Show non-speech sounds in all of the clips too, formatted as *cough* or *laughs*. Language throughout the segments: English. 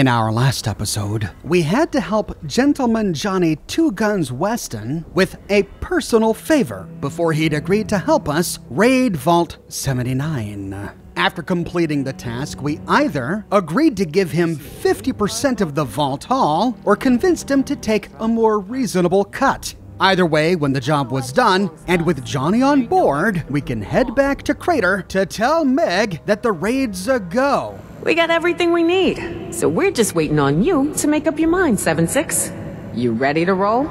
In our last episode, we had to help Gentleman Johnny Two Guns Weston with a personal favor before he'd agreed to help us raid Vault 79. After completing the task, we either agreed to give him 50% of the vault haul or convinced him to take a more reasonable cut. Either way, when the job was done, and with Johnny on board, we can head back to Crater to tell Meg that the raid's a go. We got everything we need, so we're just waiting on you to make up your mind, 7-6. You ready to roll?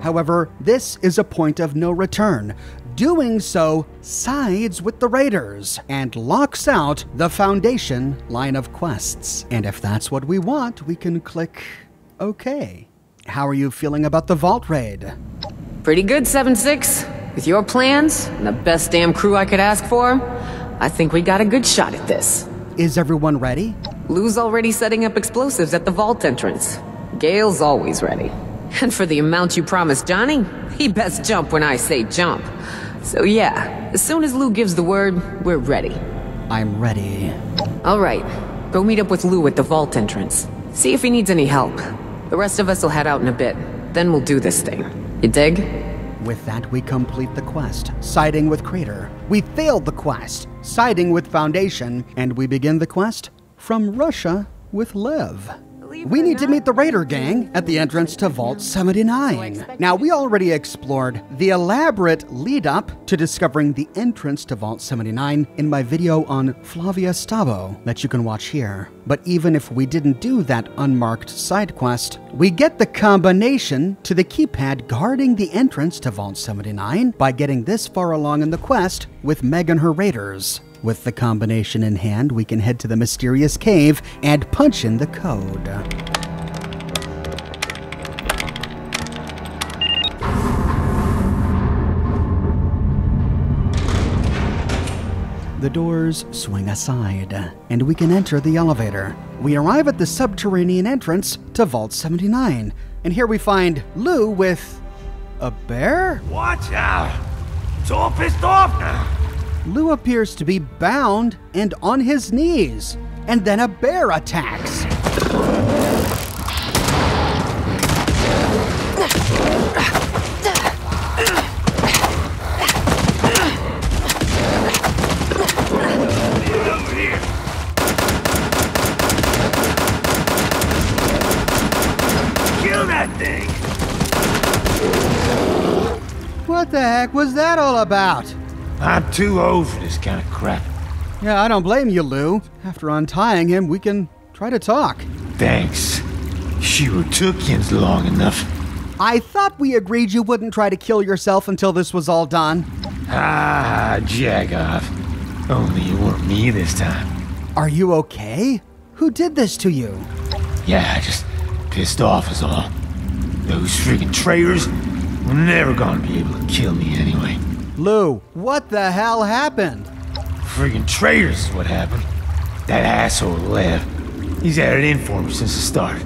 However, this is a point of no return. Doing so sides with the Raiders and locks out the Foundation line of quests. And if that's what we want, we can click OK. How are you feeling about the Vault Raid? Pretty good, 7-6. With your plans and the best damn crew I could ask for, I think we got a good shot at this. Is everyone ready? Lou's already setting up explosives at the vault entrance. Gail's always ready. And for the amount you promised Johnny, he best jump when I say jump. So yeah, as soon as Lou gives the word, we're ready. I'm ready. Alright, go meet up with Lou at the vault entrance. See if he needs any help. The rest of us will head out in a bit. Then we'll do this thing. You dig? With that, we complete the quest, siding with Crater. We failed the quest, siding with Foundation, and we begin the quest from Russia with Lev. We need to meet the Raider gang at the entrance to Vault 79. Now, we already explored the elaborate lead up to discovering the entrance to Vault 79 in my video on Flavia Sabo that you can watch here. But even if we didn't do that unmarked side quest, we get the combination to the keypad guarding the entrance to Vault 79 by getting this far along in the quest with Meg and her Raiders. With the combination in hand, we can head to the mysterious cave and punch in the code. The doors swing aside, and we can enter the elevator. We arrive at the subterranean entrance to Vault 79, and here we find Lou with a bear? Watch out! It's all pissed off now. Lou appears to be bound and on his knees, and then a bear attacks. Over here. Kill that thing! What the heck was that all about? I'm too old for this kind of crap. Yeah, I don't blame you, Lou. After untying him, we can try to talk. Thanks. Sure took yins long enough. I thought we agreed you wouldn't try to kill yourself until this was all done. Ah, jag off. Only you weren't me this time. Are you okay? Who did this to you? Yeah, I just pissed off is all. Those freaking traitors were never gonna be able to kill me anyway. Lou, what the hell happened? Friggin' traitors is what happened. That asshole left. He's had it in for me since the start.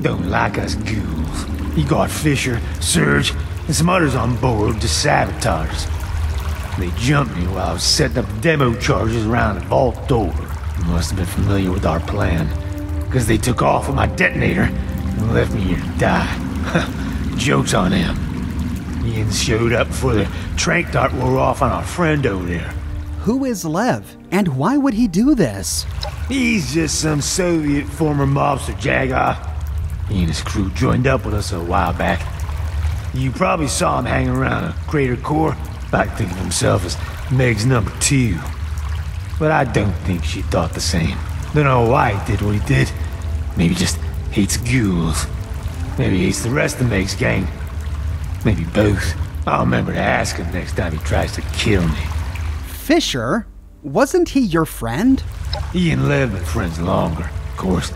Don't like us ghouls. He got Fisher, Surge, and some others on board to sabotage us. They jumped me while I was setting up demo charges around the vault door. Must have been familiar with our plan, because they took off with my detonator and left me here to die. *laughs* Joke's on them. Ian showed up before the trank dart wore off on our friend over there. Who is Lev, and why would he do this? He's just some Soviet former mobster Jagoff. He and his crew joined up with us a while back. You probably saw him hanging around a crater core, like thinking of himself as Meg's number two. But I don't think she thought the same. Don't know why he did what he did. Maybe just hates ghouls. Maybe hates the rest of Meg's gang. Maybe both. I'll remember to ask him next time he tries to kill me. Fisher? Wasn't he your friend? He and Lev been friends longer, of course.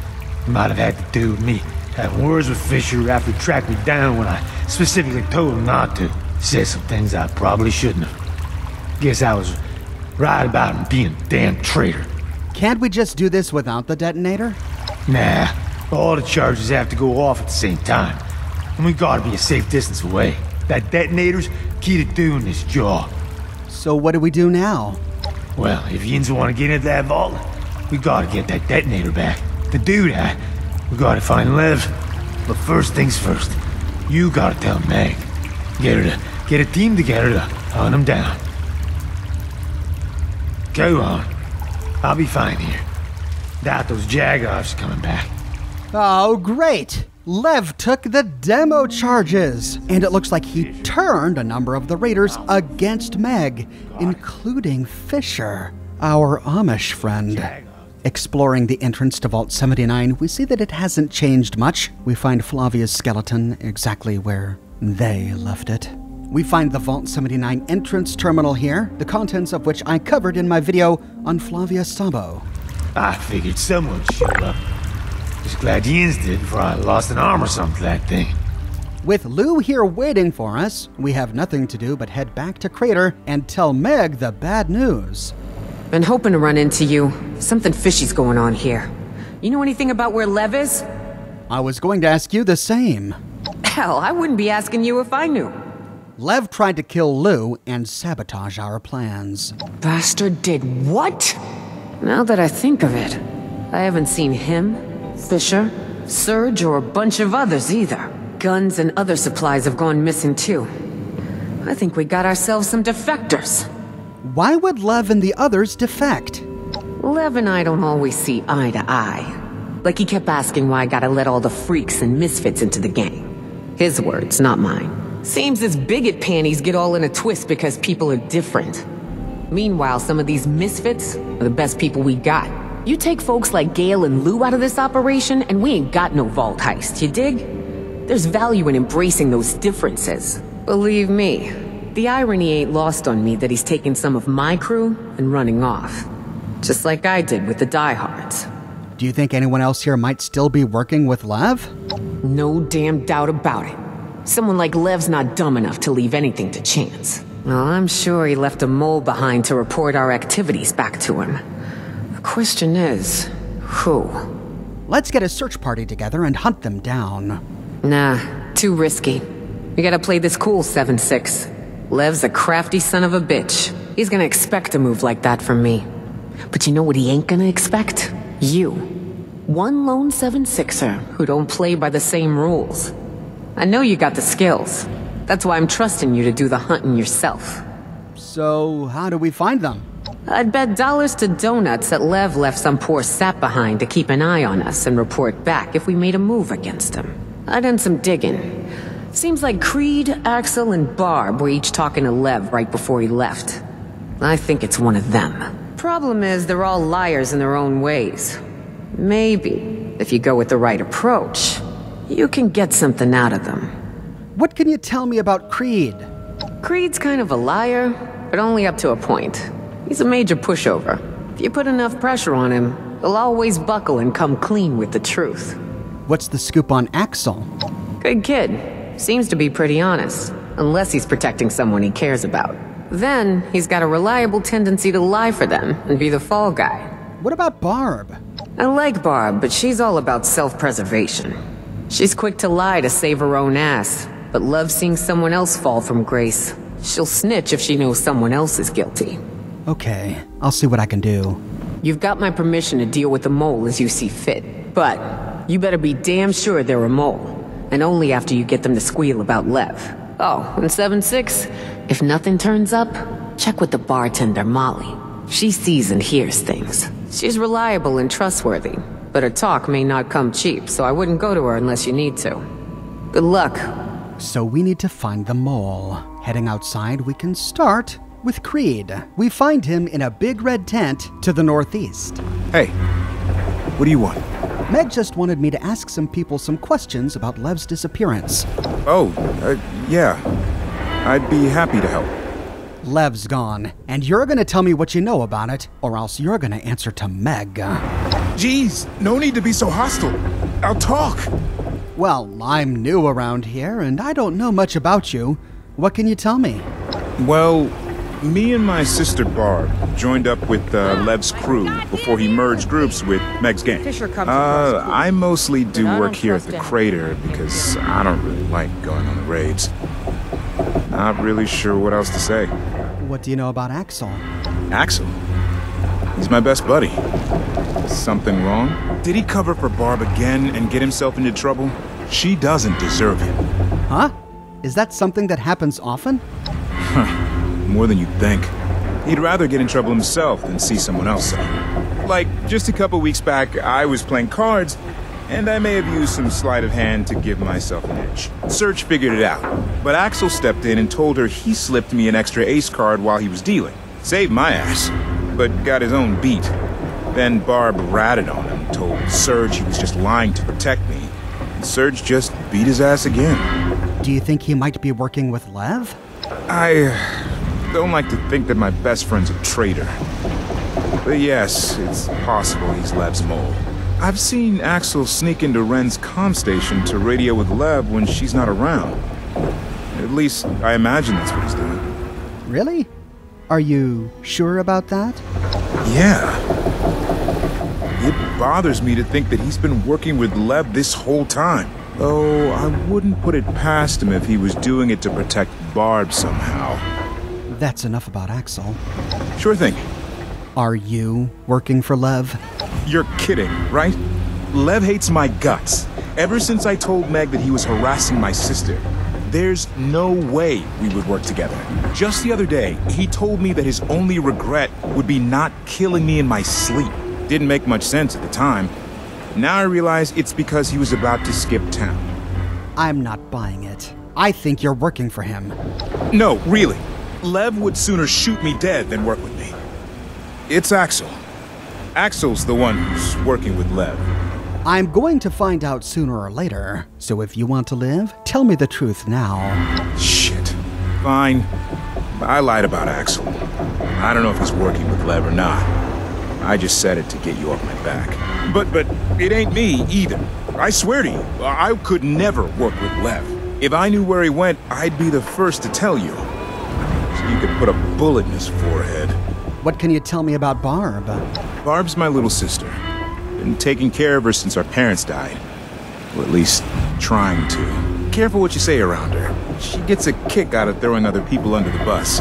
Might have had to do with me having words with Fisher after he tracked me down when I specifically told him not to. Said some things I probably shouldn't have. Guess I was right about him being a damn traitor. Can't we just do this without the detonator? Nah, all the charges have to go off at the same time. And we gotta be a safe distance away. That detonator's key to doing this job. So what do we do now? Well, if Yins want to get into that vault, we gotta get that detonator back. To do that, We gotta find Lev. But first things first, you gotta tell Meg. Get her to get a team together to hunt him down. Go on. I'll be fine here. Those Jagoffs coming back. Oh, great! Lev took the demo charges, and it looks like he turned a number of the raiders against Meg, including Fisher, our Amish friend. Exploring the entrance to Vault 79, we see that it hasn't changed much. We find Flavia's skeleton exactly where they left it. We find the Vault 79 entrance terminal here, the contents of which I covered in my video on Flavia Sabo. I figured someone would show up. Just glad yins did before I lost an arm or something to that thing. With Lou here waiting for us, we have nothing to do but head back to Crater and tell Meg the bad news. Been hoping to run into you. Something fishy's going on here. You know anything about where Lev is? I was going to ask you the same. Hell, I wouldn't be asking you if I knew. Lev tried to kill Lou and sabotage our plans. Bastard did what? Now that I think of it, I haven't seen him, Fisher, Surge, or a bunch of others either. Guns and other supplies have gone missing too. I think we got ourselves some defectors. Why would Lev and the others defect? Lev and I don't always see eye to eye. Like he kept asking why I gotta let all the freaks and misfits into the gang. His words, not mine. Seems his bigot panties get all in a twist because people are different. Meanwhile, some of these misfits are the best people we got. You take folks like Gail and Lou out of this operation, and we ain't got no vault heist, you dig? There's value in embracing those differences. Believe me, the irony ain't lost on me that he's taking some of my crew and running off. Just like I did with the diehards. Do you think anyone else here might still be working with Lev? No damn doubt about it. Someone like Lev's not dumb enough to leave anything to chance. Well, I'm sure he left a mole behind to report our activities back to him. Question is, who? Let's get a search party together and hunt them down. Nah, too risky. We gotta play this cool, 7-6. Lev's a crafty son of a bitch. He's gonna expect a move like that from me. But you know what he ain't gonna expect? You. One lone 7-6er who don't play by the same rules. I know you got the skills. That's why I'm trusting you to do the hunting yourself. So, how do we find them? I'd bet dollars to donuts that Lev left some poor sap behind to keep an eye on us and report back if we made a move against him. I done some digging. Seems like Creed, Axel, and Barb were each talking to Lev right before he left. I think it's one of them. Problem is, they're all liars in their own ways. Maybe, if you go with the right approach, you can get something out of them. What can you tell me about Creed? Creed's kind of a liar, but only up to a point. He's a major pushover. If you put enough pressure on him, he'll always buckle and come clean with the truth. What's the scoop on Axel? Good kid. Seems to be pretty honest, unless he's protecting someone he cares about. Then, he's got a reliable tendency to lie for them and be the fall guy. What about Barb? I like Barb, but she's all about self-preservation. She's quick to lie to save her own ass, but loves seeing someone else fall from grace. She'll snitch if she knows someone else is guilty. Okay, I'll see what I can do. You've got my permission to deal with the mole as you see fit, but you better be damn sure they're a mole, and only after you get them to squeal about Lev. Oh, and 7-6, if nothing turns up, check with the bartender, Molly. She sees and hears things. She's reliable and trustworthy, but her talk may not come cheap, so I wouldn't go to her unless you need to. Good luck. So we need to find the mole. Heading outside, we can start with Creed. We find him in a big red tent to the northeast. Hey, what do you want? Meg just wanted me to ask some people some questions about Lev's disappearance. Oh, uh, yeah. I'd be happy to help. Lev's gone, and you're gonna tell me what you know about it, or else you're gonna answer to Meg. Jeez, no need to be so hostile. I'll talk. Well, I'm new around here, and I don't know much about you. What can you tell me? Well, me and my sister Barb joined up with uh, Lev's crew before he merged groups with Meg's gang. Uh, I mostly do work here at the crater because I don't really like going on the raids. Not really sure what else to say. What do you know about Axel? Axel? He's my best buddy. Something wrong? Did he cover for Barb again and get himself into trouble? She doesn't deserve him. Huh? Is that something that happens often? More than you'd think. He'd rather get in trouble himself than see someone else suffer. Like, just a couple weeks back, I was playing cards, and I may have used some sleight of hand to give myself an edge. Surge figured it out, but Axel stepped in and told her he slipped me an extra ace card while he was dealing. Saved my ass, but got his own beat. Then Barb ratted on him, told Surge he was just lying to protect me, and Surge just beat his ass again. Do you think he might be working with Lev? I don't like to think that my best friend's a traitor. But yes, it's possible he's Lev's mole. I've seen Axel sneak into Ren's comm station to radio with Lev when she's not around. At least, I imagine that's what he's doing. Really? Are you sure about that? Yeah. It bothers me to think that he's been working with Lev this whole time. Though I wouldn't put it past him if he was doing it to protect Barb somehow. That's enough about Axel. Sure thing. Are you working for Lev? You're kidding, right? Lev hates my guts. Ever since I told Meg that he was harassing my sister, there's no way we would work together. Just the other day, he told me that his only regret would be not killing me in my sleep. Didn't make much sense at the time. Now I realize it's because he was about to skip town. I'm not buying it. I think you're working for him. No, really. Lev would sooner shoot me dead than work with me. It's Axel. Axel's the one who's working with Lev. I'm going to find out sooner or later, so if you want to live, tell me the truth now. Shit. Fine. I lied about Axel. I don't know if he's working with Lev or not. I just said it to get you off my back. But, but, it ain't me either. I swear to you, I could never work with Lev. If I knew where he went, I'd be the first to tell you. You could put a bullet in his forehead. What can you tell me about Barb? Barb's my little sister. Been taking care of her since our parents died. Or at least, trying to. Careful what you say around her. She gets a kick out of throwing other people under the bus.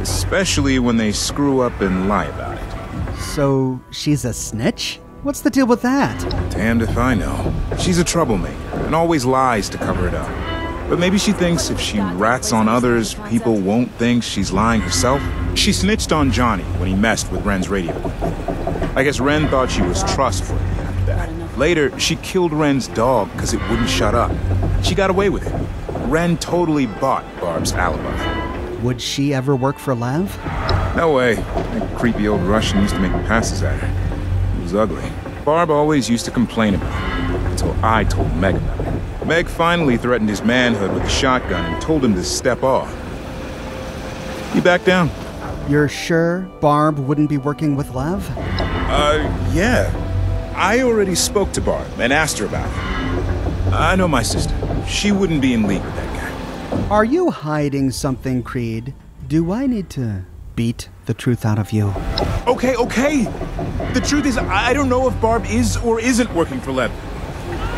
Especially when they screw up and lie about it. So, she's a snitch? What's the deal with that? Damned if I know. She's a troublemaker, and always lies to cover it up. But maybe she thinks if she rats on others, people won't think she's lying herself. She snitched on Johnny when he messed with Ren's radio. I guess Ren thought she was trustworthy after that. Later, she killed Ren's dog because it wouldn't shut up. She got away with it. Ren totally bought Barb's alibi. Would she ever work for Lev? No way. That creepy old Russian used to make passes at her. He was ugly. Barb always used to complain about him, until I told Meg about it. Meg finally threatened his manhood with a shotgun and told him to step off. He backed down. You're sure Barb wouldn't be working with Lev? Uh, yeah. I already spoke to Barb and asked her about it. I know my sister. She wouldn't be in league with that guy. Are you hiding something, Creed? Do I need to beat the truth out of you? Okay, okay. The truth is, I don't know if Barb is or isn't working for Lev.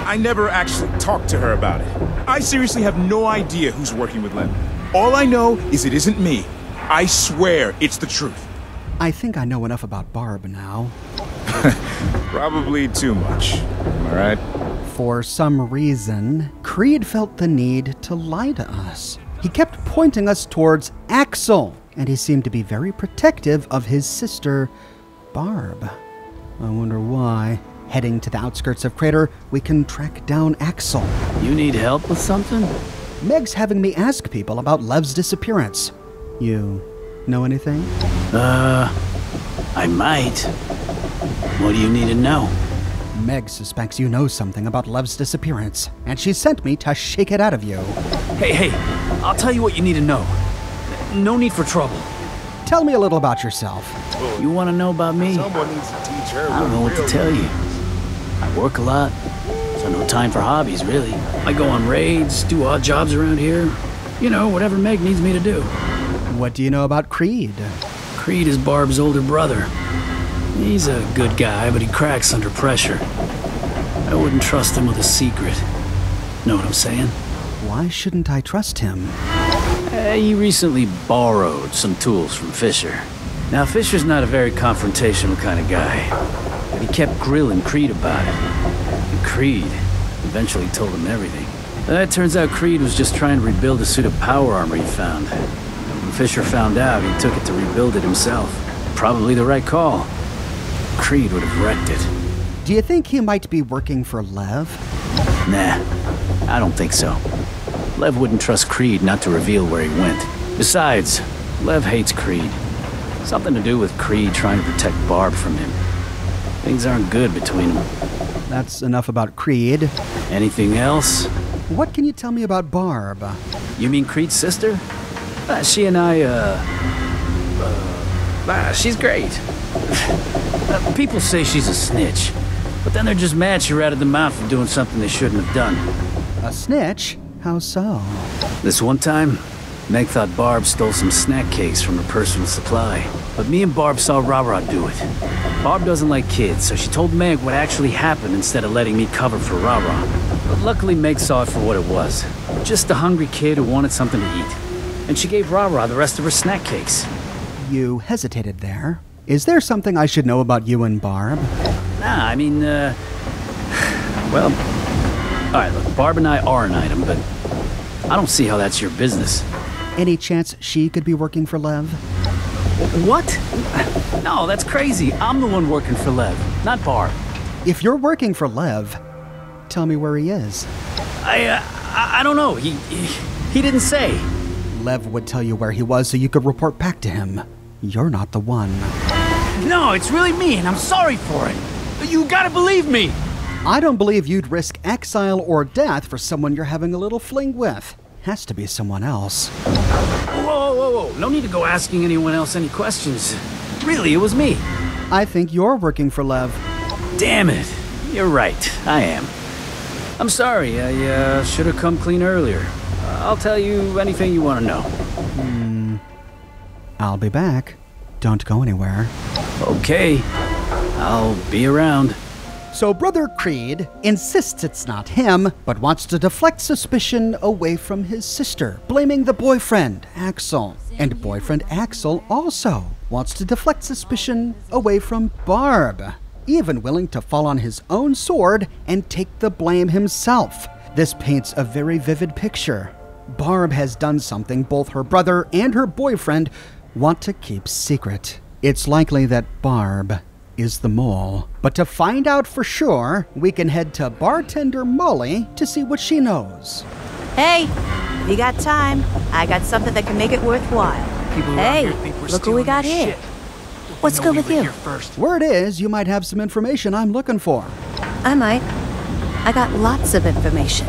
I never actually talked to her about it. I seriously have no idea who's working with Lev. All I know is it isn't me. I swear it's the truth. I think I know enough about Barb now. *laughs* Probably too much. Am I right? For some reason, Creed felt the need to lie to us. He kept pointing us towards Axel, and he seemed to be very protective of his sister, Barb. I wonder why. Heading to the outskirts of Crater, we can track down Axel. You need help with something? Meg's having me ask people about Lev's disappearance. You know anything? Uh, I might. What do you need to know? Meg suspects you know something about Lev's disappearance, and she sent me to shake it out of you. Hey, hey, I'll tell you what you need to know. No need for trouble. Tell me a little about yourself. You want to know about me? Someone needs to teach her. I don't know what to tell you. I work a lot, so no time for hobbies, really. I go on raids, do odd jobs around here. You know, whatever Meg needs me to do. What do you know about Creed? Creed is Barb's older brother. He's a good guy, but he cracks under pressure. I wouldn't trust him with a secret. Know what I'm saying? Why shouldn't I trust him? Uh, he recently borrowed some tools from Fisher. Now, Fisher's not a very confrontational kind of guy, he kept grilling Creed about it. And Creed eventually told him everything. Uh, it turns out Creed was just trying to rebuild a suit of power armor he found. When Fisher found out, he took it to rebuild it himself. Probably the right call. Creed would have wrecked it. Do you think he might be working for Lev? Nah, I don't think so. Lev wouldn't trust Creed not to reveal where he went. Besides, Lev hates Creed. Something to do with Creed trying to protect Barb from him. Things aren't good between them. That's enough about Creed. Anything else? What can you tell me about Barb? You mean Creed's sister? Uh, she and I, uh. uh uh, she's great. *laughs* Uh, people say she's a snitch, but then they're just mad she ratted them out for doing something they shouldn't have done. A snitch? How so? This one time, Meg thought Barb stole some snack cakes from her personal supply. But me and Barb saw Ra-Ra do it. Barb doesn't like kids, so she told Meg what actually happened instead of letting me cover for Ra-Ra. But luckily Meg saw it for what it was. Just a hungry kid who wanted something to eat. And she gave Ra-Ra the rest of her snack cakes. You hesitated there. Is there something I should know about you and Barb? Nah, I mean, uh... *sighs* Well... Alright, look, Barb and I are an item, but... I don't see how that's your business. Any chance she could be working for Lev? What? No, that's crazy. I'm the one working for Lev, not Barb. If you're working for Lev, tell me where he is. I, uh, I, I don't know. He, he, he didn't say. Lev would tell you where he was so you could report back to him. You're not the one. No, it's really me, and I'm sorry for it. You gotta believe me. I don't believe you'd risk exile or death for someone you're having a little fling with. Has to be someone else. No need to go asking anyone else any questions. Really, it was me. I think you're working for Lev. Damn it. You're right. I am. I'm sorry. I uh, should have come clean earlier. Uh, I'll tell you anything you want to know. Hmm. I'll be back. Don't go anywhere. Okay. I'll be around. So Brother Creed insists it's not him, but wants to deflect suspicion away from his sister, blaming the boyfriend, Axel. And boyfriend Axel also wants to deflect suspicion away from Barb even willing to fall on his own sword and take the blame himself. This paints a very vivid picture. Barb has done something both her brother and her boyfriend want to keep secret. It's likely that Barb is the mole. But to find out for sure, we can head to bartender Molly to see what she knows. Hey, if you got time, I got something that can make it worthwhile. hey, look who we got here. Shit. What's good with you? First. Word is, you might have some information I'm looking for. I might. I got lots of information.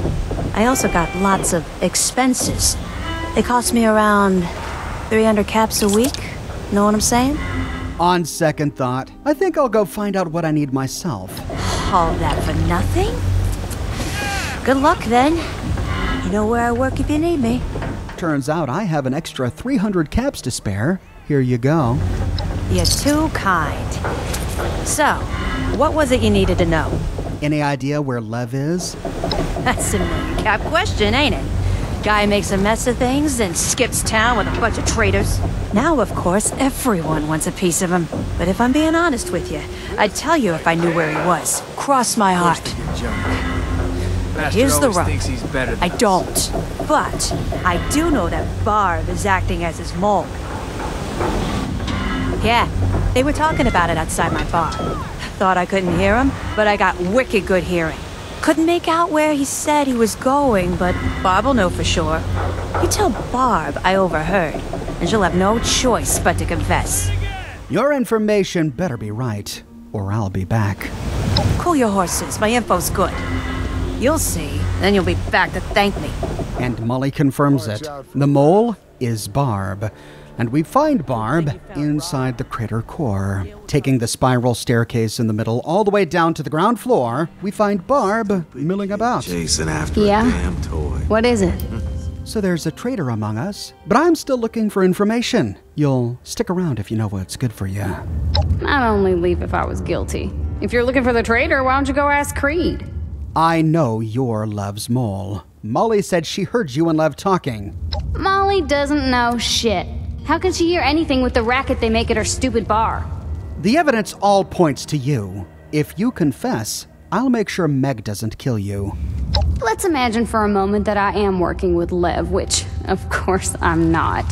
I also got lots of expenses. They cost me around 300 caps a week. Know what I'm saying? On second thought, I think I'll go find out what I need myself. All that for nothing? Good luck then. You know where I work if you need me. Turns out I have an extra 300 caps to spare. Here you go. You're too kind. So, what was it you needed to know? Any idea where Lev is? That's a million cap question, ain't it? Guy makes a mess of things, and skips town with a bunch of traitors. Now, of course, everyone wants a piece of him. But if I'm being honest with you, I'd tell you if I knew where he was. Cross my heart. Here's the rub. I don't. But I do know that Barb is acting as his mole. Yeah, they were talking about it outside my bar. Thought I couldn't hear him, but I got wicked good hearing. Couldn't make out where he said he was going, but Barb will know for sure. You tell Barb I overheard, and she'll have no choice but to confess. Your information better be right, or I'll be back. Cool your horses, my info's good. You'll see, then you'll be back to thank me. And Molly confirms it. The mole is Barb and we find Barb inside the crater core. Taking the spiral staircase in the middle all the way down to the ground floor, we find Barb milling about. Chasing after yeah? a damn toy. What is it? *laughs* So there's a traitor among us, but I'm still looking for information. You'll stick around if you know what's good for you. I'd only leave if I was guilty. If you're looking for the traitor, why don't you go ask Creed? I know you're Lev's mole. Molly said she heard you and Lev talking. Molly doesn't know shit. How can she hear anything with the racket they make at her stupid bar? The evidence all points to you. If you confess, I'll make sure Meg doesn't kill you. Let's imagine for a moment that I am working with Lev, which, of course, I'm not.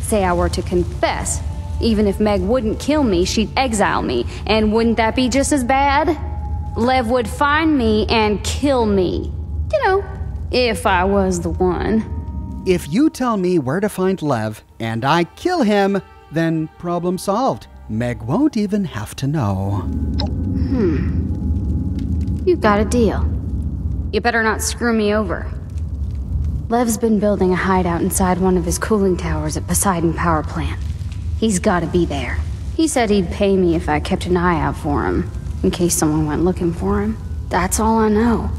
Say I were to confess. Even if Meg wouldn't kill me, she'd exile me. And wouldn't that be just as bad? Lev would find me and kill me. You know, if I was the one. If you tell me where to find Lev and I kill him, then problem solved. Meg won't even have to know. Hmm. You got a deal. You better not screw me over. Lev's been building a hideout inside one of his cooling towers at Poseidon Power Plant. He's gotta be there. He said he'd pay me if I kept an eye out for him, in case someone went looking for him. That's all I know.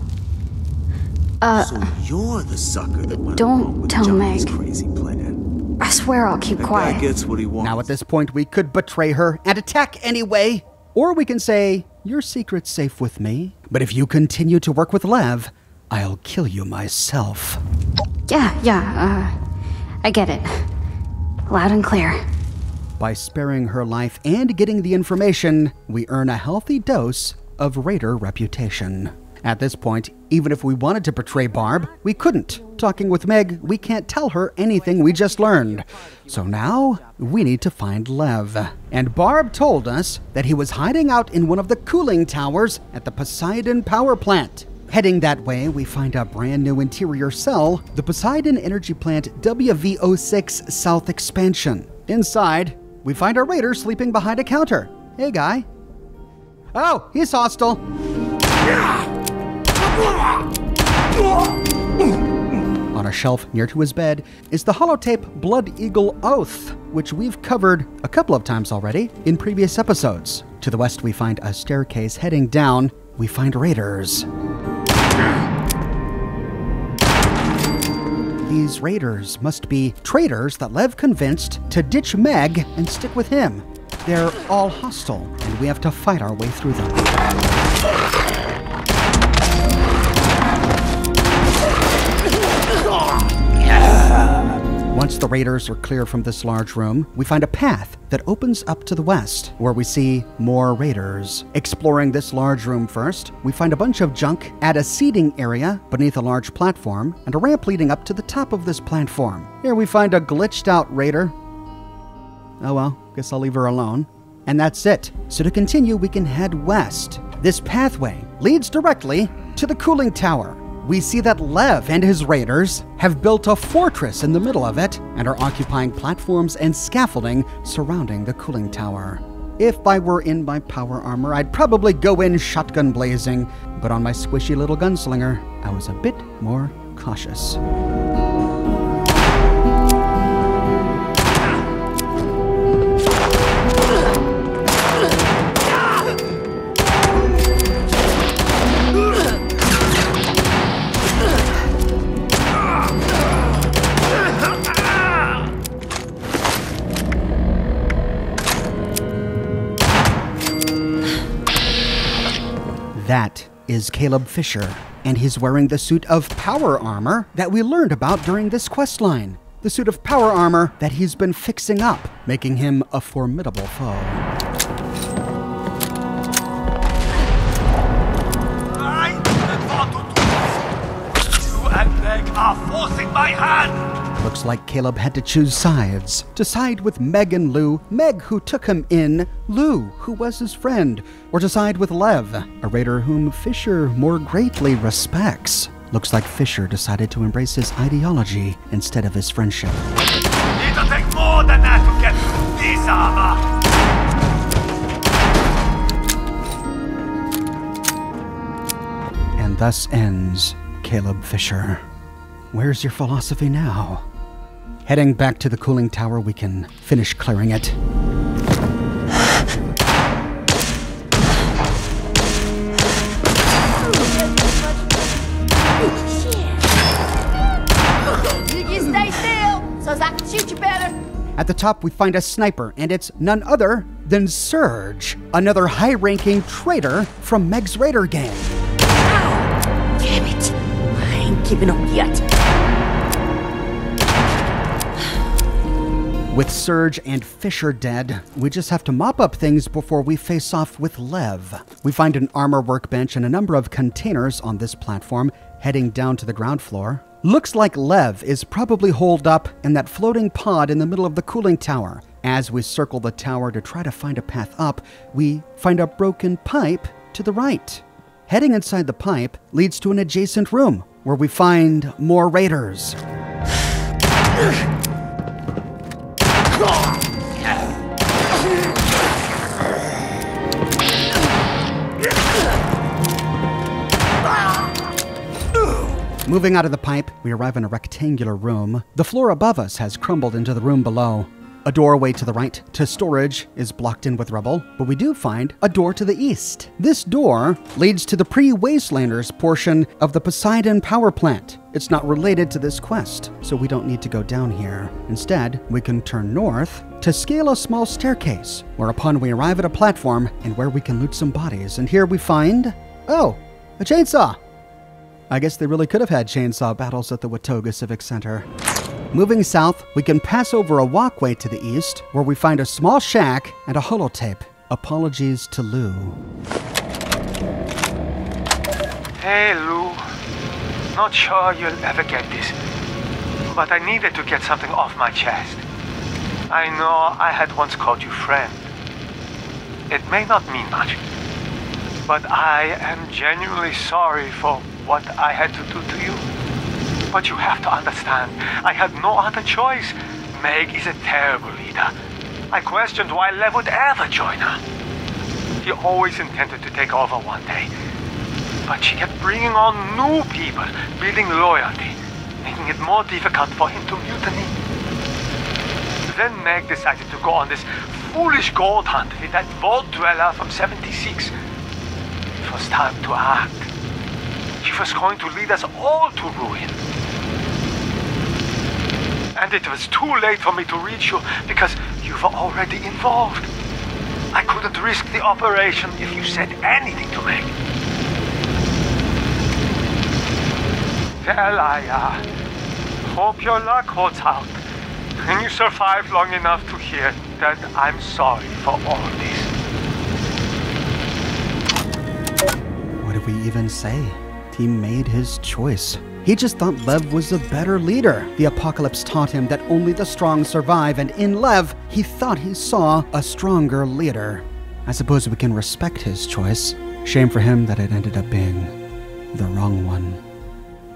Uh, so you're the sucker that went don't tell Johnny's Meg. crazy plan. I swear I'll keep The quiet. guy gets what he wants. Now, at this point, we could betray her and attack anyway. Or we can say, Your secret's safe with me, but if you continue to work with Lev, I'll kill you myself. Yeah, yeah, uh, I get it. Loud and clear. By sparing her life and getting the information, we earn a healthy dose of Raider reputation. At this point, even if we wanted to portray Barb, we couldn't. Talking with Meg, we can't tell her anything we just learned. So now, we need to find Lev. And Barb told us that he was hiding out in one of the cooling towers at the Poseidon power plant. Heading that way, we find a brand new interior cell, the Poseidon Energy Plant WV06 South Expansion. Inside, we find our raider sleeping behind a counter. Hey, guy. Oh, he's hostile. On a shelf near to his bed is the holotape Blood Eagle Oath, which we've covered a couple of times already in previous episodes. To the west, we find a staircase heading down. We find raiders. These raiders must be traitors that Lev convinced to ditch Meg and stick with him. They're all hostile, and we have to fight our way through them. Once the raiders are clear from this large room, we find a path that opens up to the west, where we see more raiders. Exploring this large room first, we find a bunch of junk at a seating area beneath a large platform and a ramp leading up to the top of this platform. Here we find a glitched out raider. Oh well, guess I'll leave her alone. And that's it. So to continue, we can head west. This pathway leads directly to the cooling tower. We see that Lev and his raiders have built a fortress in the middle of it and are occupying platforms and scaffolding surrounding the cooling tower. If I were in my power armor, I'd probably go in shotgun blazing, but on my squishy little gunslinger, I was a bit more cautious. That is Caleb Fisher, and he's wearing the suit of power armor that we learned about during this quest line. The suit of power armor that he's been fixing up, making him a formidable foe. I and are forcing my hand. Looks like Caleb had to choose sides. To side with Meg and Lou, Meg who took him in, Lou who was his friend, or to side with Lev, a raider whom Fisher more greatly respects. Looks like Fisher decided to embrace his ideology instead of his friendship. It'll take more than that to get this armor. And thus ends Caleb Fisher. Where's your philosophy now? Heading back to the cooling tower, we can finish clearing it. At the top, we find a sniper, and it's none other than Surge, another high ranking traitor from Meg's Raider gang. Damn it. I ain't giving up yet. With Surge and Fisher dead, we just have to mop up things before we face off with Lev. We find an armor workbench and a number of containers on this platform, heading down to the ground floor. Looks like Lev is probably holed up in that floating pod in the middle of the cooling tower. As we circle the tower to try to find a path up, we find a broken pipe to the right. Heading inside the pipe leads to an adjacent room where we find more raiders. Moving out of the pipe, we arrive in a rectangular room. The floor above us has crumbled into the room below. A doorway to the right to storage is blocked in with rubble, but we do find a door to the east. This door leads to the pre Wastelanders portion of the Poseidon power plant. It's not related to this quest, so we don't need to go down here. Instead, we can turn north to scale a small staircase, whereupon we arrive at a platform and where we can loot some bodies. And here we find. Oh, a chainsaw! I guess they really could have had chainsaw battles at the Watoga Civic Center. Moving south, we can pass over a walkway to the east where we find a small shack and a holotape. Apologies to Lou. Hey, Lou. Not sure you'll ever get this, but I needed to get something off my chest. I know I had once called you friend. It may not mean much, but I am genuinely sorry for what I had to do to you. But you have to understand, I had no other choice. Meg is a terrible leader. I questioned why Lev would ever join her. He always intended to take over one day. But she kept bringing on new people, building loyalty, making it more difficult for him to mutiny. Then Meg decided to go on this foolish gold hunt with that vault dweller from 76. It was time to act. She was going to lead us all to ruin. And it was too late for me to reach you because you were already involved. I couldn't risk the operation if you said anything to me. Well, I uh, hope your luck holds out. And you survive long enough to hear that I'm sorry for all this. What did we even say? He made his choice. He just thought Lev was a better leader. The apocalypse taught him that only the strong survive, and in Lev, he thought he saw a stronger leader. I suppose we can respect his choice. Shame for him that it ended up being the wrong one.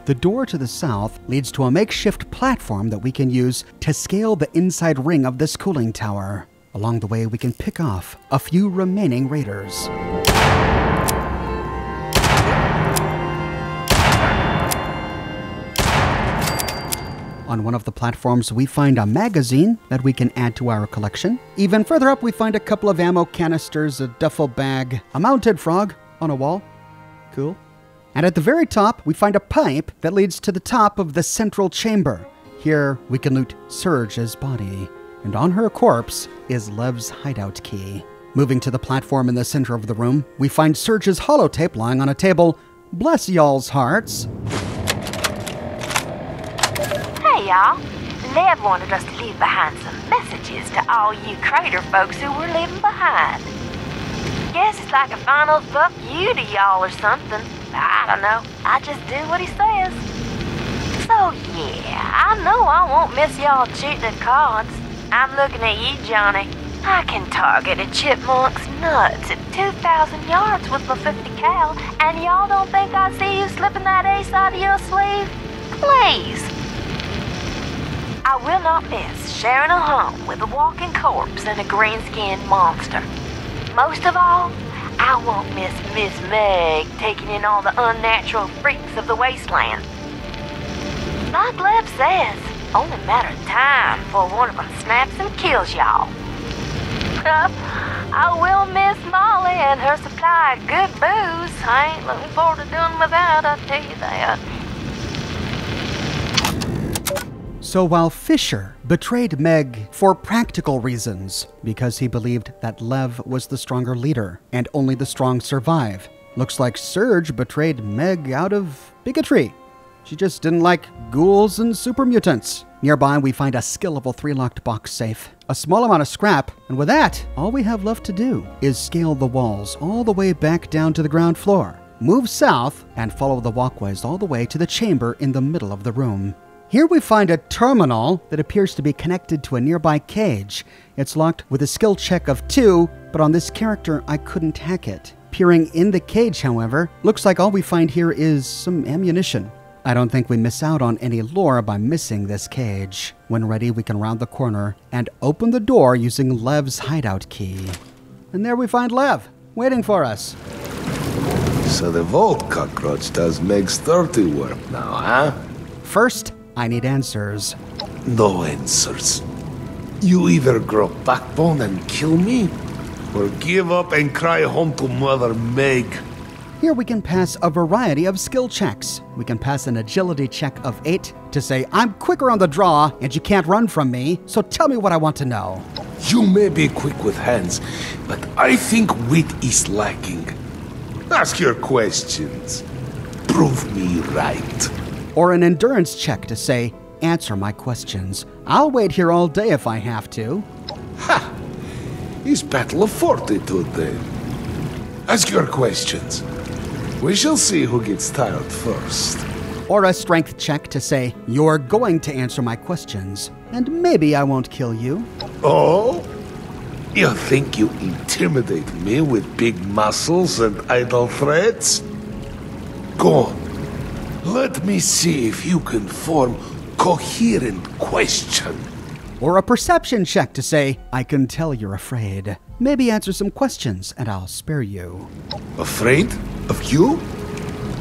The door to the south leads to a makeshift platform that we can use to scale the inside ring of this cooling tower. Along the way, we can pick off a few remaining raiders. On one of the platforms, we find a magazine that we can add to our collection. Even further up, we find a couple of ammo canisters, a duffel bag, a mounted frog on a wall. Cool. And at the very top, we find a pipe that leads to the top of the central chamber. Here, we can loot Surge's body. And on her corpse is Lev's hideout key. Moving to the platform in the center of the room, we find Surge's holotape lying on a table. Bless y'all's hearts. Hey, y'all. Lev wanted us to leave behind some messages to all you crater folks who we're leaving behind. Guess it's like a final fuck you to y'all or something. I don't know. I just do what he says. So, yeah, I know I won't miss y'all cheating at cards. I'm looking at you, Johnny. I can target a chipmunk's nuts at 2,000 yards with my 50 cal, and y'all don't think I see you slipping that ace out of your sleeve? Please. I will not miss sharing a home with a walking corpse and a green-skinned monster. Most of all, I won't miss Miss Meg taking in all the unnatural freaks of the wasteland. Like Lev says, only a matter of time before one of them snaps and kills y'all. I will miss Molly and her supply of good booze. I ain't looking forward to doing without, I tell you that. So while Fisher betrayed Meg for practical reasons, because he believed that Lev was the stronger leader and only the strong survive, looks like Surge betrayed Meg out of bigotry. She just didn't like ghouls and super mutants. Nearby, we find a skill level 3 locked box safe, a small amount of scrap, and with that, all we have left to do is scale the walls all the way back down to the ground floor, move south, and follow the walkways all the way to the chamber in the middle of the room. Here we find a terminal that appears to be connected to a nearby cage. It's locked with a skill check of 2, but on this character, I couldn't hack it. Peering in the cage, however, looks like all we find here is some ammunition. I don't think we miss out on any lore by missing this cage. When ready, we can round the corner and open the door using Lev's hideout key. And there we find Lev, waiting for us. So the Vault cockroach does Meg's dirty work now, huh? First, I need answers. No answers. You either grow backbone and kill me, or give up and cry home to Mother Meg. Here we can pass a variety of skill checks. We can pass an agility check of 8 to say, I'm quicker on the draw and you can't run from me, so tell me what I want to know. You may be quick with hands, but I think wit is lacking. Ask your questions. Prove me right. Or an endurance check to say, answer my questions. I'll wait here all day if I have to. Ha! It's Battle of Fortitude then. Ask your questions. We shall see who gets tired first. Or a strength check to say, You're going to answer my questions, and maybe I won't kill you. Oh? You think you intimidate me with big muscles and idle threats? Go on. Let me see if you can form coherent question. Or a perception check to say, I can tell you're afraid. Maybe answer some questions and I'll spare you. Afraid? Of you?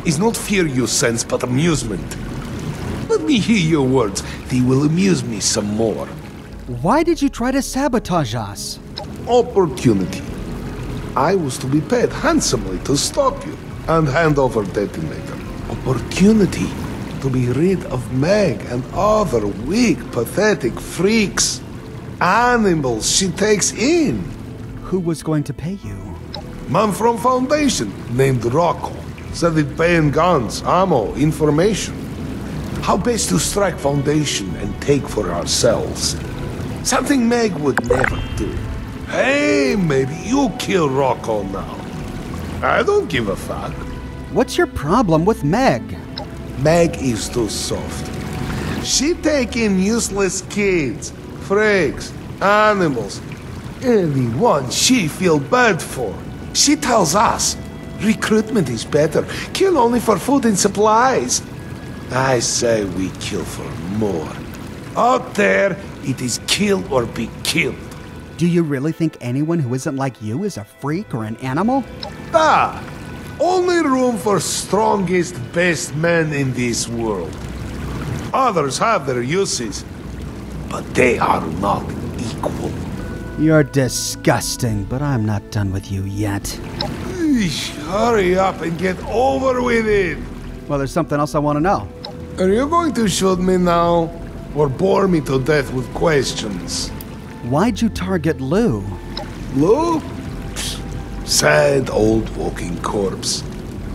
Is not fear you sense, but amusement. Let me hear your words. They will amuse me some more. Why did you try to sabotage us? Opportunity. I was to be paid handsomely to stop you and hand over detonator. Opportunity to be rid of Meg and other weak, pathetic freaks. Animals she takes in. Who was going to pay you? Man from Foundation, named Rocco, said it paying guns, ammo, information. How best to strike Foundation and take for ourselves. Something Meg would never do. Hey, maybe you kill Rocco now. I don't give a fuck. What's your problem with Meg? Meg is too soft. She take in useless kids, freaks, animals, anyone she feel bad for. She tells us recruitment is better. Kill only for food and supplies. I say we kill for more. Out there, it is kill or be killed. Do you really think anyone who isn't like you is a freak or an animal? Ah! Only room for strongest, best men in this world. Others have their uses, but they are not equal. You're disgusting, but I'm not done with you yet. Eesh, hurry up and get over with it. Well, there's something else I want to know. Are you going to shoot me now, or bore me to death with questions? Why'd you target Lou? Lou? Sad old walking corpse.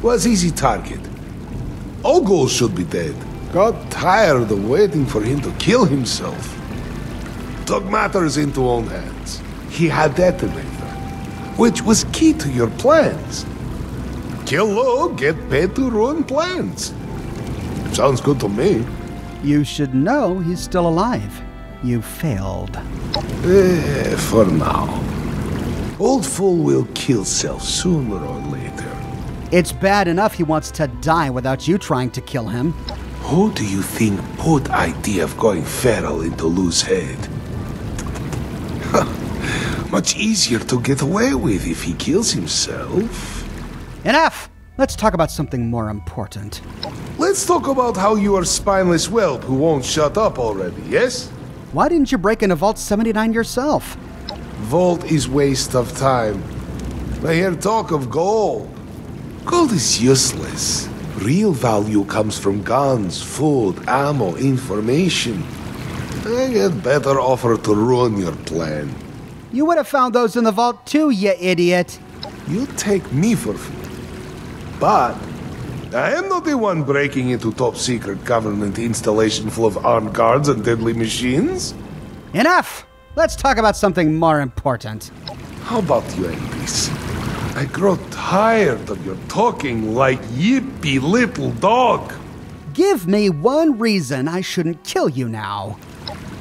Was easy target. Ghouls should be dead. Got tired of waiting for him to kill himself. Took matters into own hands. He had detonator, which was key to your plans. Kill Lou, get paid to ruin plans. Sounds good to me. You should know he's still alive. You failed. Eh, for now. Old fool will kill self sooner or later. It's bad enough he wants to die without you trying to kill him. Who do you think put idea of going feral into Lou's head? *laughs* Much easier to get away with if he kills himself. Enough! Let's talk about something more important. Let's talk about how you are spineless whelp who won't shut up already, yes? Why didn't you break into Vault 79 yourself? Vault is waste of time. I hear talk of gold. Gold is useless. Real value comes from guns, food, ammo, information. I get better offer to ruin your plan. You would have found those in the vault too, you idiot. You take me for fool. But I am not the one breaking into top secret government installation full of armed guards and deadly machines. Enough! Let's talk about something more important. How about you end this? I grow tired of your talking like yippy little dog. Give me one reason I shouldn't kill you now.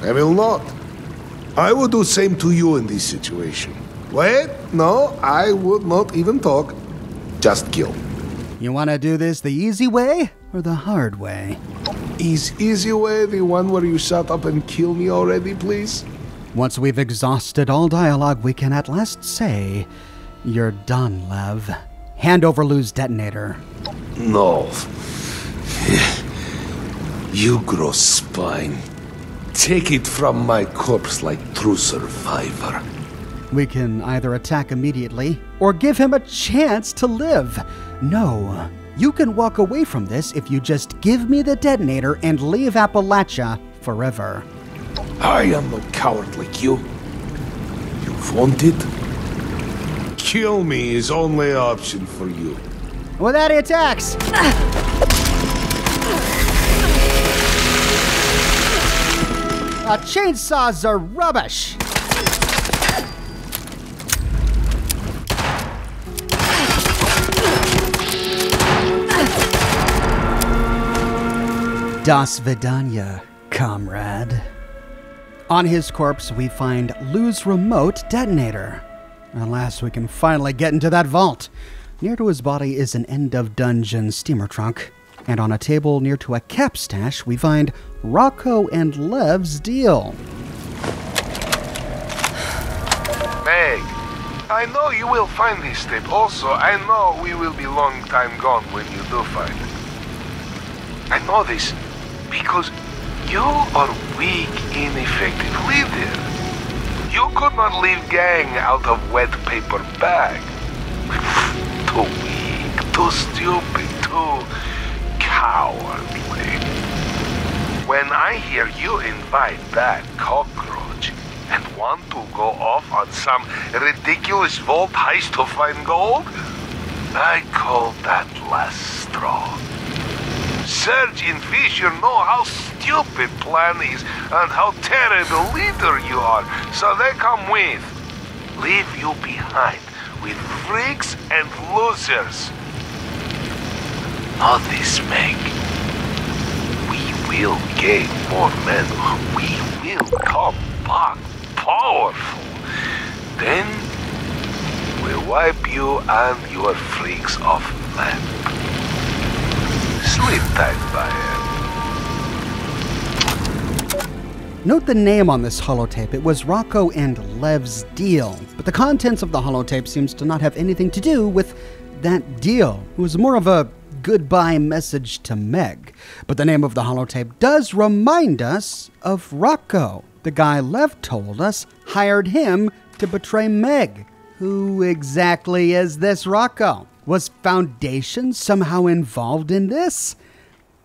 I will not. I would do same to you in this situation. Wait, no, I would not even talk. Just kill. You want to do this the easy way or the hard way? Is easy way the one where you shut up and kill me already, please? Once we've exhausted all dialogue, we can at last say, You're done, Lev. Hand over Lou's detonator. No. You grow spine. Take it from my corpse like true survivor. We can either attack immediately or give him a chance to live. No, you can walk away from this if you just give me the detonator and leave Appalachia forever. I am no coward like you. You want it? Kill me is only option for you. Without attacks! Uh, chainsaws are rubbish! Das Vidanya, comrade. On his corpse, we find Lou's remote detonator. Alas, we can finally get into that vault. Near to his body is an end of dungeon steamer trunk, and on a table near to a cap stash, we find Rocco and Lev's deal. Meg, I know you will find this tape. Also, I know we will be long time gone when you do find it. I know this because you are weak, ineffective leader. You could not leave gang out of wet paper bag. too weak, too stupid, too cowardly. When I hear you invite that cockroach and want to go off on some ridiculous vault heist to find gold, I call that last straw. Surge and Fisher know how stupid plan is and how terrible leader you are, so they come with. Leave you behind with freaks and losers. Not this, Meg. We will gain more men. We will come back powerful. Then we'll wipe you and your freaks off map. Bayan. Note the name on this holotape. It was Rocco and Lev's deal, but the contents of the holotape seems to not have anything to do with that deal. It was more of a goodbye message to Meg. But the name of the holotape does remind us of Rocco, the guy Lev told us hired him to betray Meg. Who exactly is this Rocco? Was Foundation somehow involved in this?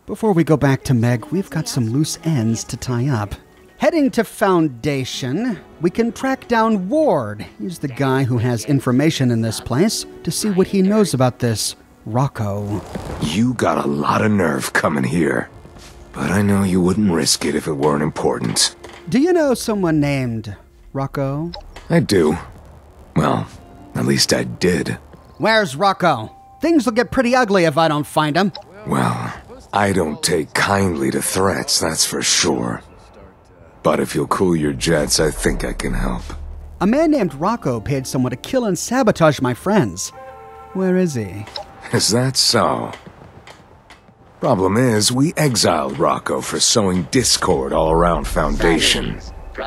Before we go back to Meg, we've got some loose ends to tie up. Heading to Foundation, we can track down Ward. He's the guy who has information in this place to see what he knows about this Rocco. You got a lot of nerve coming here. But I know you wouldn't risk it if it weren't important. Do you know someone named Rocco? I do. Well, at least I did. Where's Rocco? Things will get pretty ugly if I don't find him. Well, I don't take kindly to threats, that's for sure. But if you'll cool your jets, I think I can help. A man named Rocco paid someone to kill and sabotage my friends. Where is he? Is that so? Problem is, we exiled Rocco for sowing discord all around Foundation.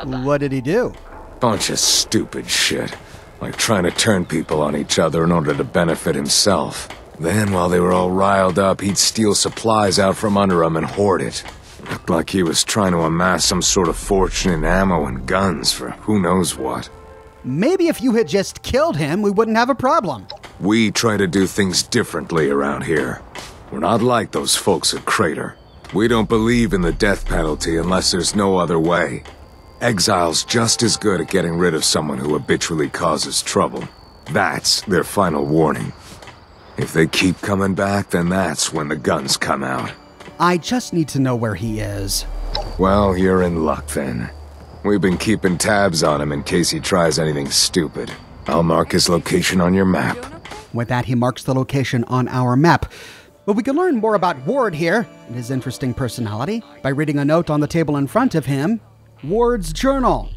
What did he do? Bunch of stupid shit. Like trying to turn people on each other in order to benefit himself. Then, while they were all riled up, he'd steal supplies out from under them and hoard it. Looked like he was trying to amass some sort of fortune in ammo and guns for who knows what. Maybe if you had just killed him, we wouldn't have a problem. We try to do things differently around here. We're not like those folks at Crater. We don't believe in the death penalty unless there's no other way. Exile's just as good at getting rid of someone who habitually causes trouble. That's their final warning. If they keep coming back, then that's when the guns come out. I just need to know where he is. Well, you're in luck then. We've been keeping tabs on him in case he tries anything stupid. I'll mark his location on your map. With that, he marks the location on our map. But we can learn more about Ward here and his interesting personality by reading a note on the table in front of him Ward's Journal.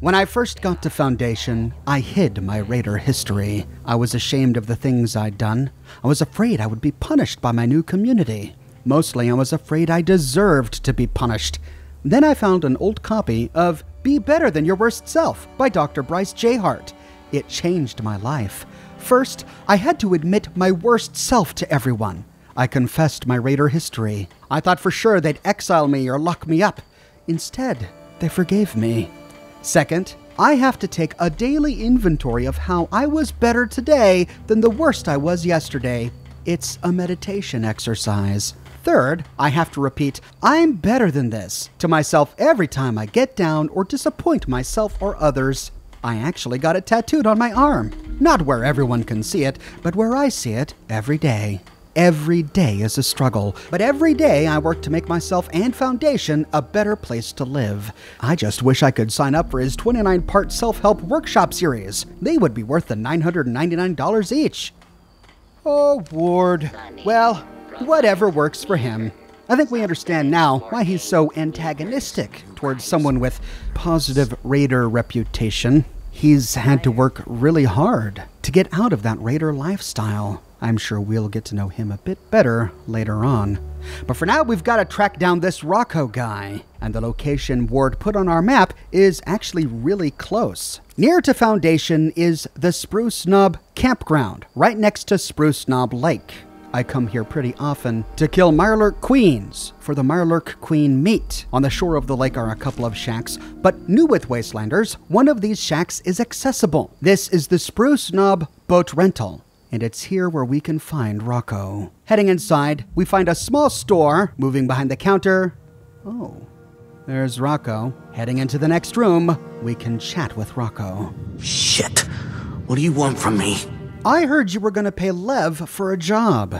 When I first got to Foundation, I hid my Raider history. I was ashamed of the things I'd done. I was afraid I would be punished by my new community. Mostly, I was afraid I deserved to be punished. Then I found an old copy of Be Better Than Your Worst Self by Dr. Bryce J. Hart. It changed my life. First, I had to admit my worst self to everyone. I confessed my Raider history. I thought for sure they'd exile me or lock me up. Instead, they forgave me. Second, I have to take a daily inventory of how I was better today than the worst I was yesterday. It's a meditation exercise. Third, I have to repeat, I'm better than this to myself every time I get down or disappoint myself or others. I actually got it tattooed on my arm. Not where everyone can see it, but where I see it every day. Every day is a struggle, but every day I work to make myself and Foundation a better place to live. I just wish I could sign up for his 29 part self help workshop series. They would be worth the $999 each. Oh, Ward. Well, whatever works for him. I think we understand now why he's so antagonistic towards someone with positive raider reputation. He's had to work really hard to get out of that raider lifestyle. I'm sure we'll get to know him a bit better later on. But for now, we've got to track down this Rocco guy. And the location Ward put on our map is actually really close. Near to Foundation is the Spruce Knob Campground, right next to Spruce Knob Lake. I come here pretty often to kill Mirelurk queens for the Mirelurk queen meat. On the shore of the lake are a couple of shacks, but new with Wastelanders, one of these shacks is accessible. This is the Spruce Knob Boat Rental and it's here where we can find Rocco. Heading inside, we find a small store. Moving behind the counter, oh, there's Rocco. Heading into the next room, we can chat with Rocco. Shit. What do you want from me? I heard you were gonna pay Lev for a job.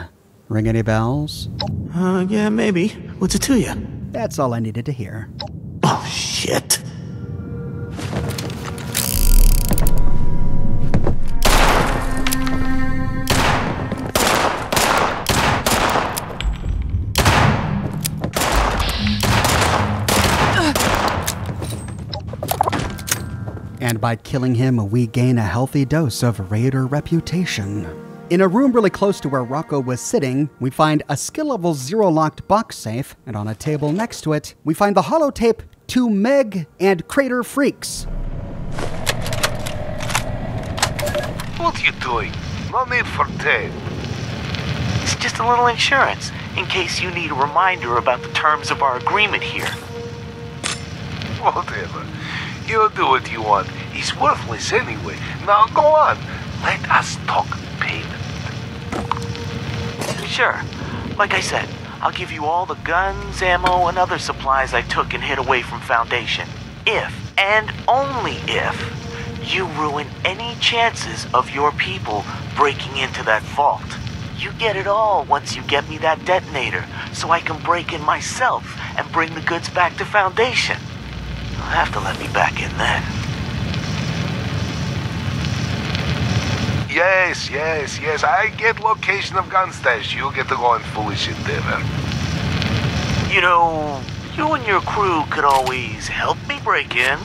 Ring any bells? Uh, yeah, maybe. What's it to you? That's all I needed to hear. Oh, shit. And by killing him, we gain a healthy dose of Raider reputation. In a room really close to where Rocco was sitting, we find a skill level zero locked box safe, and on a table next to it, we find the holotape to Meg and Crater Freaks. What are you doing? No need for tape. It's just a little insurance, in case you need a reminder about the terms of our agreement here. Whatever. You do what you want. He's worthless anyway. Now go on. Let us talk payment. Sure. Like I said, I'll give you all the guns, ammo, and other supplies I took and hid away from Foundation. If, and only if, you ruin any chances of your people breaking into that vault. You get it all once you get me that detonator, so I can break in myself and bring the goods back to Foundation. You'll have to let me back in then. Yes, yes, yes. I get location of gun stash. You get to go on foolish endeavor. You know, you and your crew could always help me break in.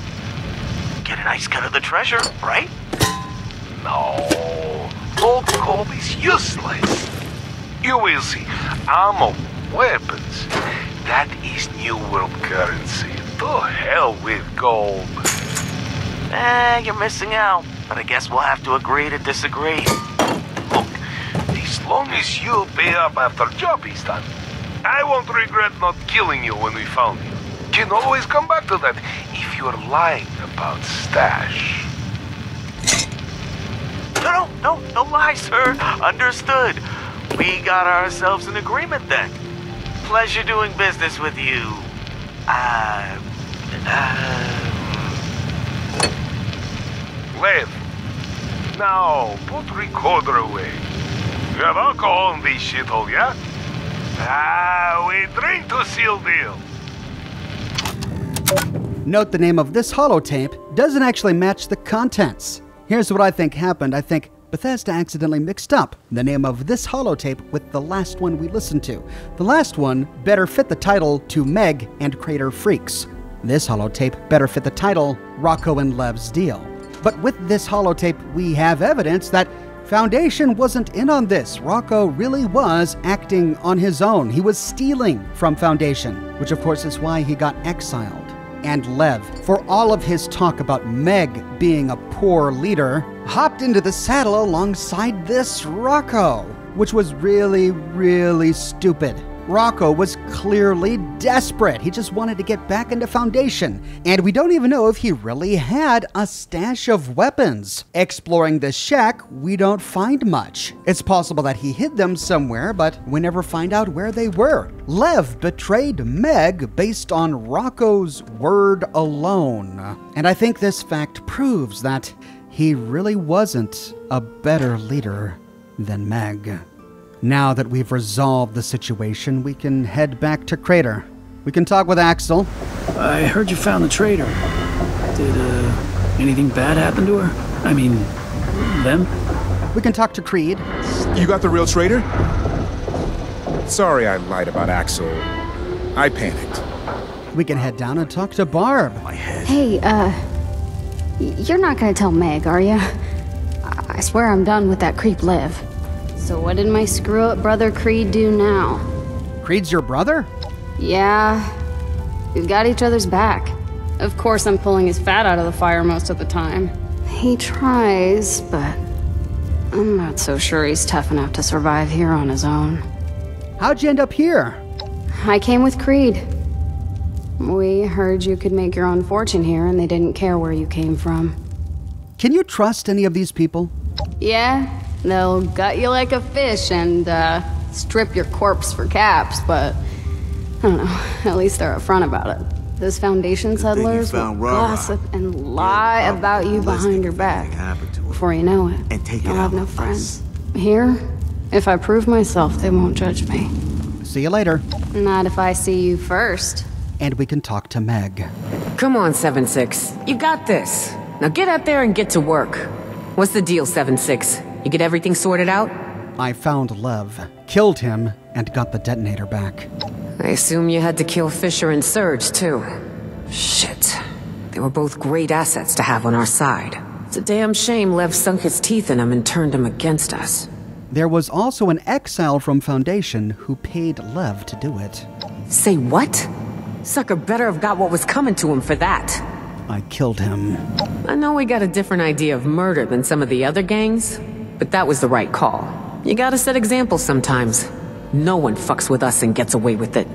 Get a nice cut of the treasure, right? No. Old gold is useless. You will see. Ammo, weapons. That is new world currency. To hell with gold. Eh, you're missing out. But I guess we'll have to agree to disagree. Look, as long as you pay up after job is done, I won't regret not killing you when we found you. Can always come back to that if you're lying about stash. No, no, no, no lie, sir. Understood. We got ourselves an agreement then. Pleasure doing business with you. Uh, uh... Lev, now put recorder away. You have alcohol in this shithole, yeah? Ah, we drink to seal deal. Note the name of this holotape doesn't actually match the contents. Here's what I think happened. I think Bethesda accidentally mixed up the name of this holotape with the last one we listened to. The last one better fit the title to Meg and Crater Freaks. This holotape better fit the title Rocco and Lev's Deal. But with this holotape, we have evidence that Foundation wasn't in on this. Rocco really was acting on his own. He was stealing from Foundation, which of course is why he got exiled. And Lev, for all of his talk about Meg being a poor leader, hopped into the saddle alongside this Rocco, which was really, really stupid. Rocco was clearly desperate. He just wanted to get back into Foundation. And we don't even know if he really had a stash of weapons. Exploring the shack, we don't find much. It's possible that he hid them somewhere, but we never find out where they were. Lev betrayed Meg based on Rocco's word alone. And I think this fact proves that he really wasn't a better leader than Meg. Now that we've resolved the situation, we can head back to Crater. We can talk with Axel. I heard you found the traitor. Did, uh, anything bad happen to her? I mean, them? We can talk to Creed. You got the real traitor? Sorry I lied about Axel. I panicked. We can head down and talk to Barb. My head. Hey, uh, you're not gonna tell Meg, are you? I swear I'm done with that creep Lev. So what did my screw-up brother Creed do now? Creed's your brother? Yeah, we've got each other's back. Of course, I'm pulling his fat out of the fire most of the time. He tries, but I'm not so sure he's tough enough to survive here on his own. How'd you end up here? I came with Creed. We heard you could make your own fortune here, and they didn't care where you came from. Can you trust any of these people? Yeah, they'll gut you like a fish and uh, strip your corpse for caps, but I don't know. *laughs* At least they're upfront about it. Those foundation settlers will found Rara. gossip and lie about you behind your back. Before you know it, And take it you'll out have no on friends. Here, if I prove myself, they won't judge me. See you later. Not if I see you first. And we can talk to Meg. Come on, 7-6. You got this. Now get out there and get to work. What's the deal, 7-6? You get everything sorted out? I found Lev, killed him, and got the detonator back. I assume you had to kill Fisher and Surge, too. Shit. They were both great assets to have on our side. It's a damn shame Lev sunk his teeth in them and turned them against us. There was also an exile from Foundation who paid Lev to do it. Say what? Sucker better have got what was coming to him for that. I killed him. I know we got a different idea of murder than some of the other gangs, but that was the right call. You gotta set examples sometimes. No one fucks with us and gets away with it.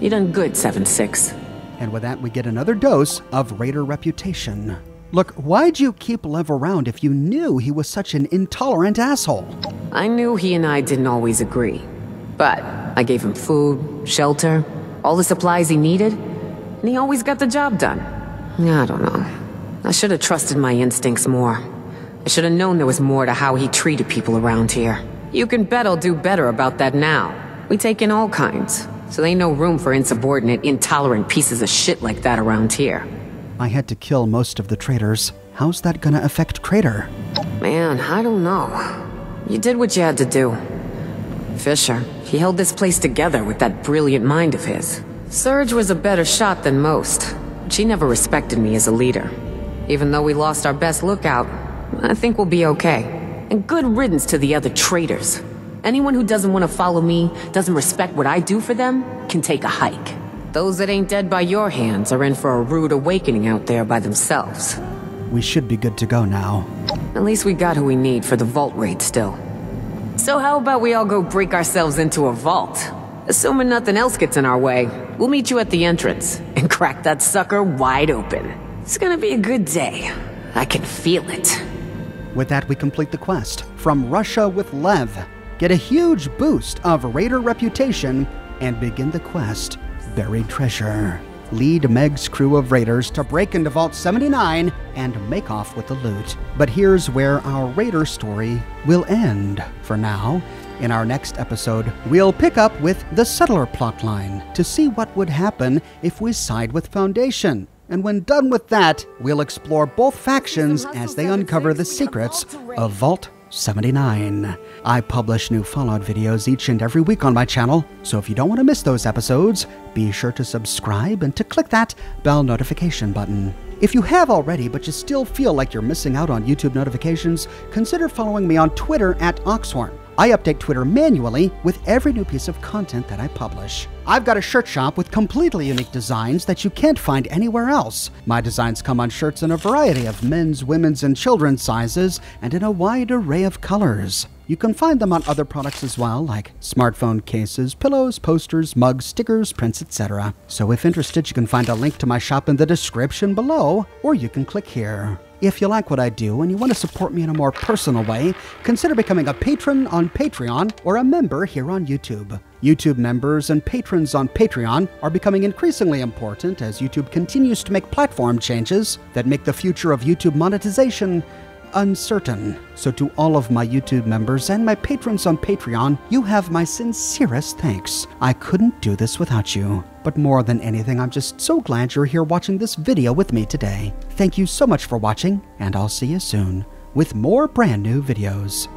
You done good, 7-6. And with that, we get another dose of Raider reputation. Look, why'd you keep Lev around if you knew he was such an intolerant asshole? I knew he and I didn't always agree. But I gave him food, shelter, all the supplies he needed, and he always got the job done. I don't know. I should have trusted my instincts more. I should have known there was more to how he treated people around here. You can bet I'll do better about that now. We take in all kinds, so there ain't no room for insubordinate, intolerant pieces of shit like that around here. I had to kill most of the traitors. How's that gonna affect Crater? Man, I don't know. You did what you had to do. Fisher, he held this place together with that brilliant mind of his. Surge was a better shot than most. She never respected me as a leader. Even though we lost our best lookout, I think we'll be okay. And good riddance to the other traitors. Anyone who doesn't want to follow me, doesn't respect what I do for them, can take a hike. Those that ain't dead by your hands are in for a rude awakening out there by themselves. We should be good to go now. At least we got who we need for the vault raid still. So how about we all go break ourselves into a vault? Assuming nothing else gets in our way, we'll meet you at the entrance and *laughs* crack that sucker wide open. It's gonna be a good day. I can feel it. With that, we complete the quest from Russia with Lev, get a huge boost of Raider reputation, and begin the quest Buried Treasure. Lead Meg's crew of raiders to break into Vault 79 and make off with the loot. But here's where our raider story will end for now. In our next episode, we'll pick up with the settler plotline to see what would happen if we side with Foundation. And when done with that, we'll explore both factions as they uncover the secrets of Vault 79. I publish new Fallout videos each and every week on my channel, so if you don't want to miss those episodes, be sure to subscribe and to click that bell notification button. If you have already, but you still feel like you're missing out on YouTube notifications, consider following me on Twitter at Oxhorn. I update Twitter manually with every new piece of content that I publish. I've got a shirt shop with completely unique designs that you can't find anywhere else. My designs come on shirts in a variety of men's, women's, and children's sizes and in a wide array of colors. You can find them on other products as well, like smartphone cases, pillows, posters, mugs, stickers, prints, etc. So if interested, you can find a link to my shop in the description below, or you can click here. If you like what I do and you want to support me in a more personal way, consider becoming a patron on Patreon or a member here on YouTube. YouTube members and patrons on Patreon are becoming increasingly important as YouTube continues to make platform changes that make the future of YouTube monetization uncertain. So, to all of my YouTube members and my patrons on Patreon, you have my sincerest thanks. I couldn't do this without you. But more than anything, I'm just so glad you're here watching this video with me today. Thank you so much for watching, and I'll see you soon with more brand new videos.